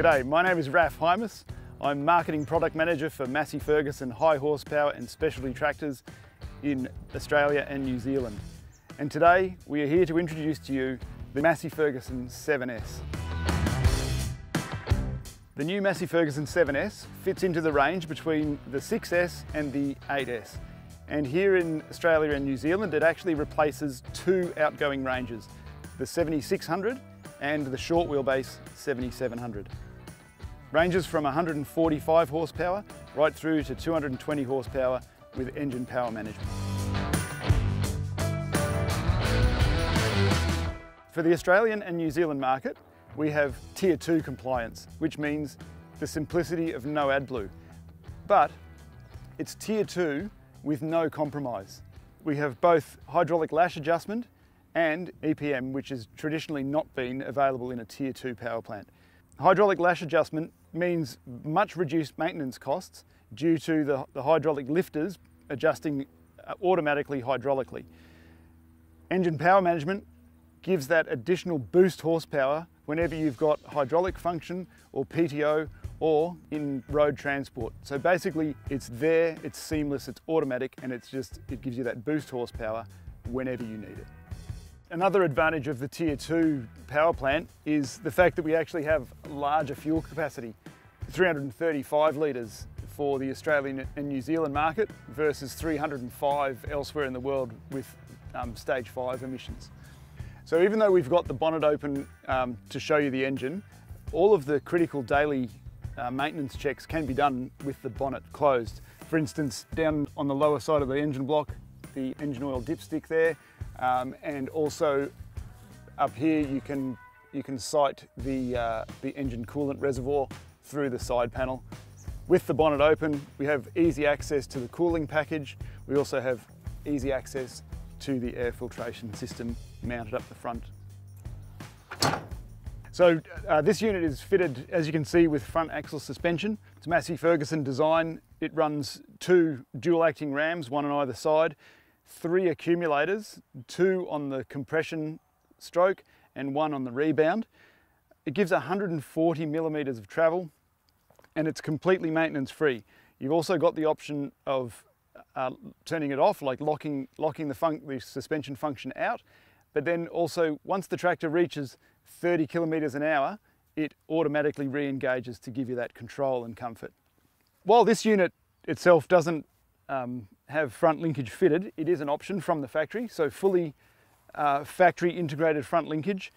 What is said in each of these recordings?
G'day, my name is Raf Hymas. I'm Marketing Product Manager for Massey Ferguson High Horsepower and Specialty Tractors in Australia and New Zealand. And today we are here to introduce to you the Massey Ferguson 7S. The new Massey Ferguson 7S fits into the range between the 6S and the 8S. And here in Australia and New Zealand, it actually replaces two outgoing ranges, the 7600 and the short wheelbase 7700. Ranges from 145 horsepower right through to 220 horsepower with engine power management. For the Australian and New Zealand market, we have Tier 2 compliance, which means the simplicity of no AdBlue. But it's Tier 2 with no compromise. We have both hydraulic lash adjustment and EPM, which has traditionally not been available in a Tier 2 power plant. Hydraulic lash adjustment means much reduced maintenance costs due to the, the hydraulic lifters adjusting uh, automatically hydraulically. Engine power management gives that additional boost horsepower whenever you've got hydraulic function or PTO or in road transport. So basically it's there, it's seamless, it's automatic and it's just, it gives you that boost horsepower whenever you need it. Another advantage of the Tier 2 power plant is the fact that we actually have larger fuel capacity, 335 litres for the Australian and New Zealand market versus 305 elsewhere in the world with um, stage 5 emissions. So even though we've got the bonnet open um, to show you the engine, all of the critical daily uh, maintenance checks can be done with the bonnet closed. For instance, down on the lower side of the engine block, the engine oil dipstick there, um, and also up here you can you can sight the, uh, the engine coolant reservoir through the side panel. With the bonnet open, we have easy access to the cooling package. We also have easy access to the air filtration system mounted up the front. So uh, this unit is fitted, as you can see, with front axle suspension. It's Massey Ferguson design. It runs two dual acting rams, one on either side three accumulators, two on the compression stroke and one on the rebound. It gives 140 millimeters of travel and it's completely maintenance free. You've also got the option of uh, turning it off, like locking, locking the, the suspension function out. But then also, once the tractor reaches 30 kilometers an hour, it automatically re-engages to give you that control and comfort. While this unit itself doesn't um, have front linkage fitted, it is an option from the factory. So fully uh, factory integrated front linkage,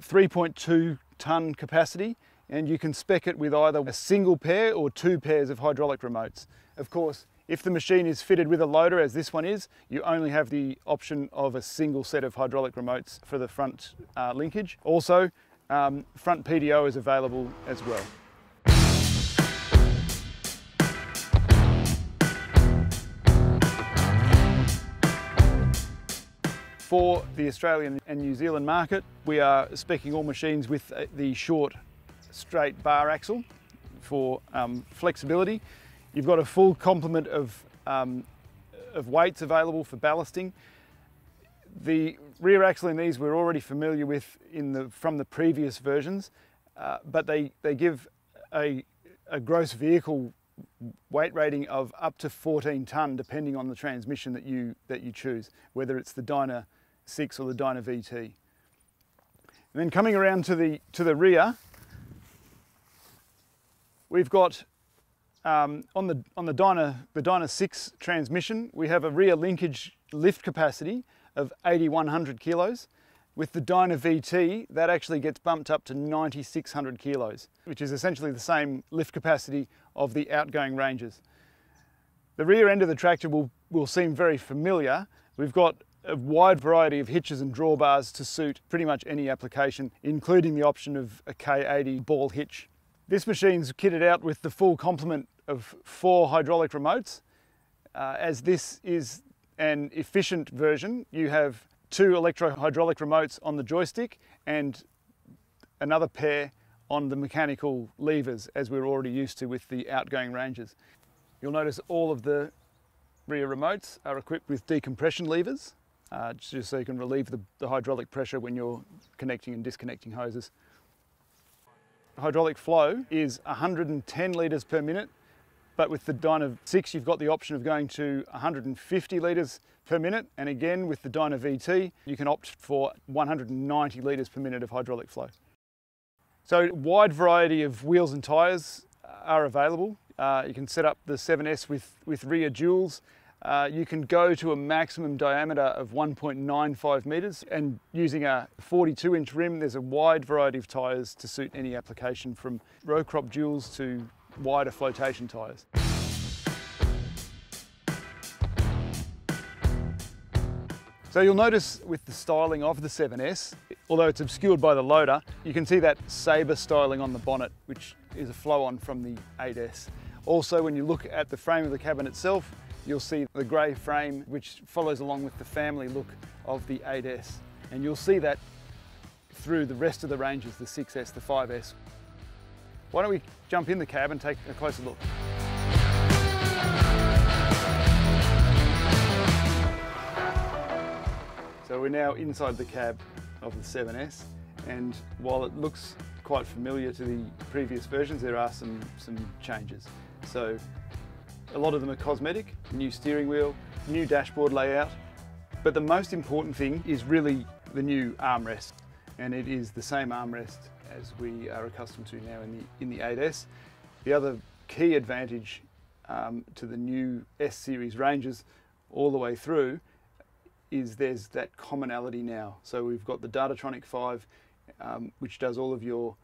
3.2 ton capacity, and you can spec it with either a single pair or two pairs of hydraulic remotes. Of course, if the machine is fitted with a loader, as this one is, you only have the option of a single set of hydraulic remotes for the front uh, linkage. Also, um, front PTO is available as well. For the Australian and New Zealand market, we are speccing all machines with uh, the short straight bar axle for um, flexibility. You've got a full complement of, um, of weights available for ballasting. The rear axle in these we're already familiar with in the, from the previous versions, uh, but they, they give a, a gross vehicle weight rating of up to 14 tonne depending on the transmission that you, that you choose, whether it's the Dyna 6 or the Dyna VT. And then coming around to the, to the rear, we've got um, on the, on the, Dyna, the Dyna 6 transmission, we have a rear linkage lift capacity of 8100 kilos. With the Dyna VT, that actually gets bumped up to 9600 kilos, which is essentially the same lift capacity of the outgoing ranges. The rear end of the tractor will, will seem very familiar. We've got a wide variety of hitches and drawbars to suit pretty much any application, including the option of a K80 ball hitch. This machine's kitted out with the full complement of four hydraulic remotes. Uh, as this is an efficient version, you have two electro-hydraulic remotes on the joystick and another pair on the mechanical levers as we're already used to with the outgoing ranges. You'll notice all of the rear remotes are equipped with decompression levers uh, just so you can relieve the, the hydraulic pressure when you're connecting and disconnecting hoses. hydraulic flow is 110 litres per minute, but with the Dyna 6 you've got the option of going to 150 litres per minute, and again with the Dyna VT you can opt for 190 litres per minute of hydraulic flow. So wide variety of wheels and tyres are available. Uh, you can set up the 7S with, with rear duals. Uh, you can go to a maximum diameter of 1.95 metres and using a 42 inch rim there's a wide variety of tyres to suit any application from row crop duals to wider flotation tyres. So you'll notice with the styling of the 7S, although it's obscured by the loader, you can see that sabre styling on the bonnet, which is a flow on from the 8S. Also, when you look at the frame of the cabin itself, you'll see the grey frame, which follows along with the family look of the 8S. And you'll see that through the rest of the ranges, the 6S, the 5S. Why don't we jump in the cab and take a closer look. So we're now inside the cab of the 7S and while it looks quite familiar to the previous versions there are some, some changes. So a lot of them are cosmetic, new steering wheel, new dashboard layout, but the most important thing is really the new armrest and it is the same armrest as we are accustomed to now in the, in the 8S. The other key advantage um, to the new S-Series ranges all the way through is there's that commonality now. So we've got the Datatronic 5, um, which does all of your,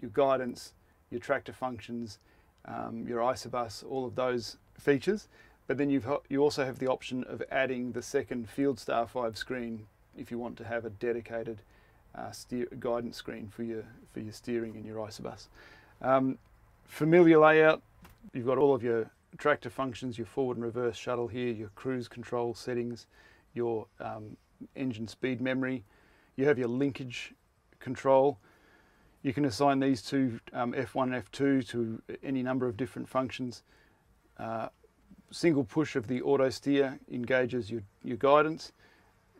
your guidance, your tractor functions, um, your ISOBUS, all of those features. But then you've, you also have the option of adding the second FieldStar 5 screen if you want to have a dedicated uh, steer, guidance screen for your, for your steering and your ISOBUS. Um, familiar layout, you've got all of your tractor functions, your forward and reverse shuttle here, your cruise control settings, your um, engine speed memory. You have your linkage control. You can assign these to um, F1 and F2 to any number of different functions. Uh, single push of the auto steer engages your, your guidance.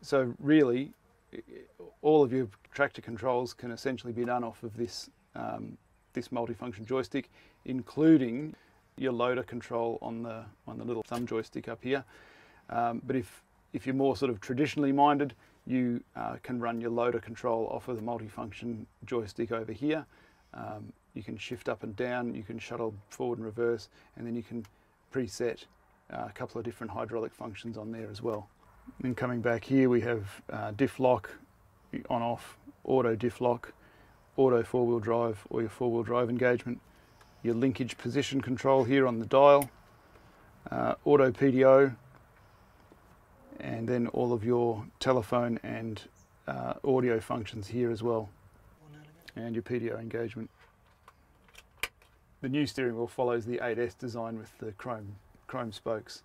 So really, all of your tractor controls can essentially be done off of this, um, this multifunction joystick, including your loader control on the, on the little thumb joystick up here. Um, but if if you're more sort of traditionally minded, you uh, can run your loader control off of the multifunction joystick over here. Um, you can shift up and down, you can shuttle forward and reverse, and then you can preset uh, a couple of different hydraulic functions on there as well. Then coming back here, we have uh, diff lock, on off, auto diff lock, auto four wheel drive or your four wheel drive engagement, your linkage position control here on the dial, uh, auto PTO, and then all of your telephone and uh, audio functions here as well and your PTO engagement. The new steering wheel follows the 8S design with the chrome, chrome spokes.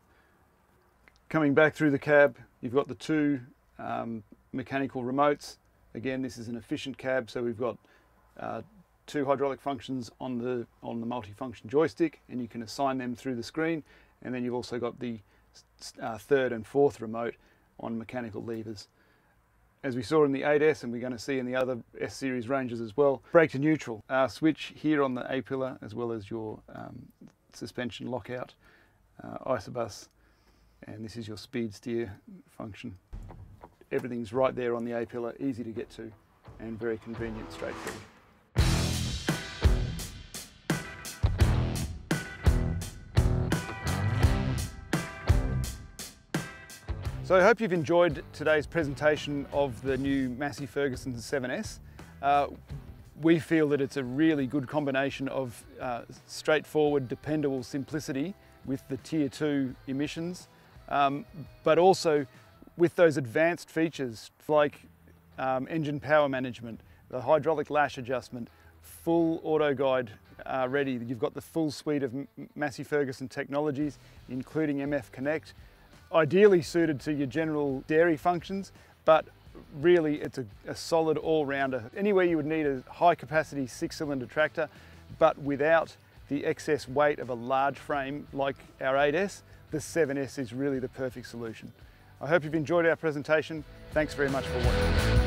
Coming back through the cab, you've got the two um, mechanical remotes. Again, this is an efficient cab, so we've got uh, two hydraulic functions on the on the multifunction joystick, and you can assign them through the screen. And then you've also got the uh, third and fourth remote on mechanical levers. As we saw in the 8S and we're going to see in the other S-Series ranges as well, brake to neutral. Uh, switch here on the A-pillar as well as your um, suspension lockout, uh, isobus, and this is your speed steer function. Everything's right there on the A-pillar, easy to get to and very convenient, straightforward. So I hope you've enjoyed today's presentation of the new Massey Ferguson 7S. Uh, we feel that it's a really good combination of uh, straightforward, dependable simplicity with the Tier 2 emissions, um, but also with those advanced features like um, engine power management, the hydraulic lash adjustment, full auto guide uh, ready. You've got the full suite of Massey Ferguson technologies, including MF Connect, ideally suited to your general dairy functions, but really it's a, a solid all-rounder. Anywhere you would need a high capacity six cylinder tractor, but without the excess weight of a large frame like our 8S, the 7S is really the perfect solution. I hope you've enjoyed our presentation. Thanks very much for watching.